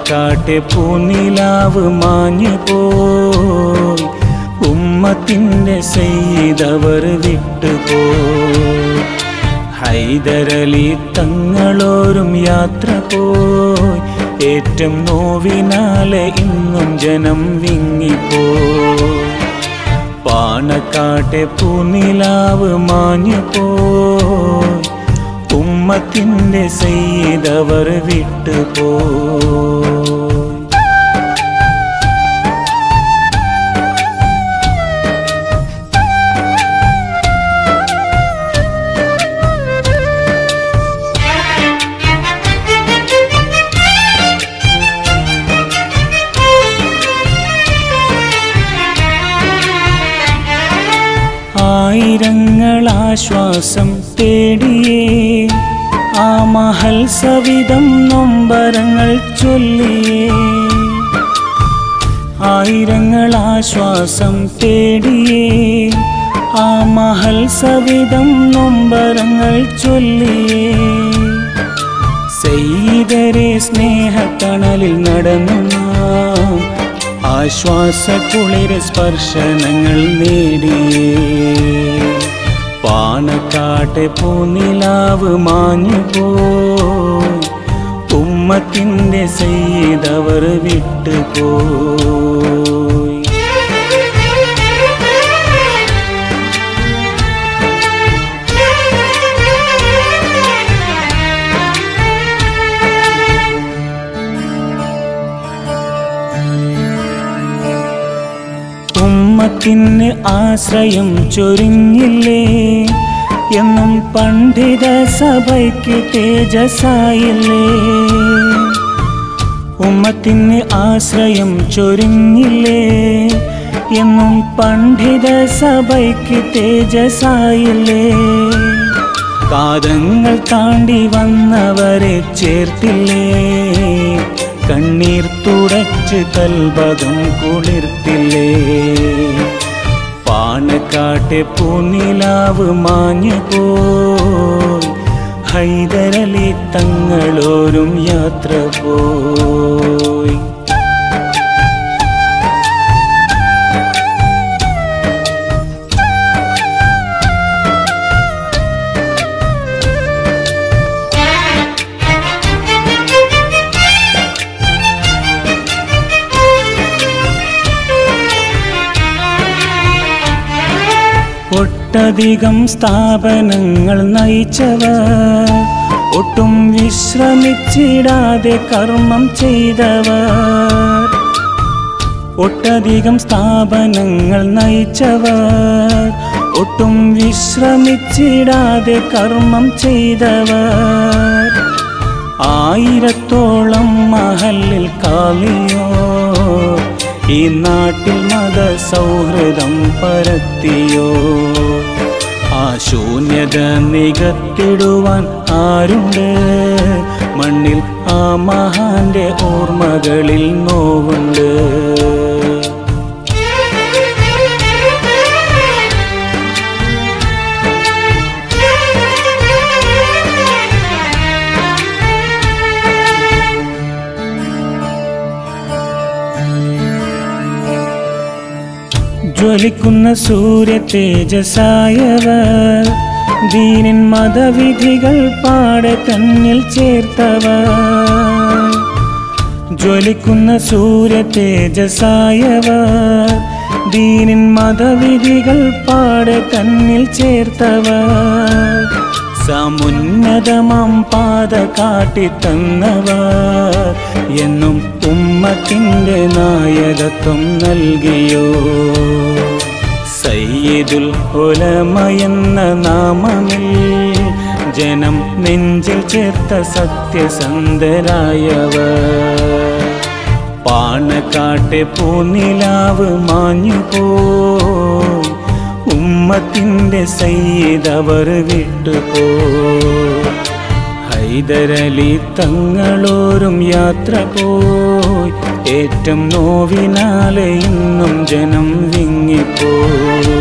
പാണക്കാട്ടെ പൂനിലാവ് മാഞ്ഞു പോയി. ഉമ്മത്തിന്റെ സെയ്തവർ വിട്ടുപോയി ഹൈദരലി തങ്ങളോരും യാത്ര പോയി. ഏറ്റം നോവിനാലെ ഇന്നും ജനം വിങ്ങിപ്പോയി പാണക്കാട്ടെ പൂനിലാവ് മാഞ്ഞു പോയി. ഉമ്മത്തിന്റെ ചെയ്തവർ വിട്ടുപോ ആയിരങ്ങൾ ആശ്വാസം തേടിയേ ആ മഹൽ സവിധം നൊമ്പരങ്ങൾ ചൊല്ലിയേ. ആയിരങ്ങൾ ആശ്വാസം തേടിയേ. ആ മഹൽ സവിധം നൊമ്പരങ്ങൾ ചൊല്ലിയേ. സെയ്തരെ സ്നേഹത്തണലിൽ നടന്നു ആശ്വാസ കുളിര സ്പർശനങ്ങൾ നേടിയേ. പാണക്കാട്ടെ പൂനിലാവ് മാഞ്ഞു പോയി. ഉമ്മത്തിന്റെ സെയ്തവർ വിട്ടുപോയി ഉമ്മത്തിന് ആശ്രയം ചൊരിഞ്ഞില്ലേ? എന്നും പണ്ഡിത സഭയ്ക്ക് തേജസായില്ലേ ഉമ്മത്തിന് ആശ്രയം ചൊരിഞ്ഞില്ലേ? എന്നും പണ്ഡിത സഭയ്ക്ക് തേജസായില്ലേ പാദങ്ങൾ താണ്ടി വന്നവരെ ചേർത്തില്ലേ? കണ്ണീർ തുടച്ച് കൽഭകം കുളിർത്തില്ലേ? പാണക്കാട്ടെ പൂനിലാവ് മാഞ്ഞു പോയി. ഹൈദരലി തങ്ങളോരും യാത്ര പോയി. ഒട്ടധികം സ്ഥാപനങ്ങൾ നയിച്ചവർ ഒട്ടും വിശ്രമിച്ചിടാതെ കർമ്മം ചെയ്തവർ ഒട്ടധികം സ്ഥാപനങ്ങൾ നയിച്ചവർ ഒട്ടും വിശ്രമിച്ചിടാതെ കർമ്മം ചെയ്തവർ. ആയിരത്തോളം മഹലിൽ കാളിയോ ഈ നാട്ടിൽ മത സൗഹൃദം പരത്തിയോ? ആ ശൂന്യത നികത്തിടുവാൻ ആരുണ്ട്? മണ്ണിൽ ആ മഹാന്റെ ഓർമ്മകളിൽ നോവുണ്ട്. ജ്വലിക്കുന്ന സൂര്യ തേജസായവർ ദീനിൻ മതവിധികൾ പാടെ തന്നിൽ ചേർത്തവർ. ജ്വലിക്കുന്ന സൂര്യ തേജസായവർ ദീനിൻ മതവിധികൾ പാടെ തന്നിൽ ചേർത്തവർ. സമുന്നതമാം പാത കാട്ടിത്തന്നവർ എന്നും ഉമ്മത്തിന്റെ നായകത്വം നൽകിയോ. സയ്യിദുൽ എന്ന നാമമിൽ ജനം നെഞ്ചിൽ ചേർത്ത സത്യസന്ധരായവർ പാണക്കാട്ടെ പൂനിലാവ് മാഞ്ഞു പോയി ഉമ്മത്തിന്റെ സയ്യിദവർ വിട്ടുപോ ഹൈദരലി തങ്ങളോരും യാത്ര പോയി. ഏറ്റം നോവിനാലെ ഇന്നും ജനം വിങ്ങിപ്പോയി.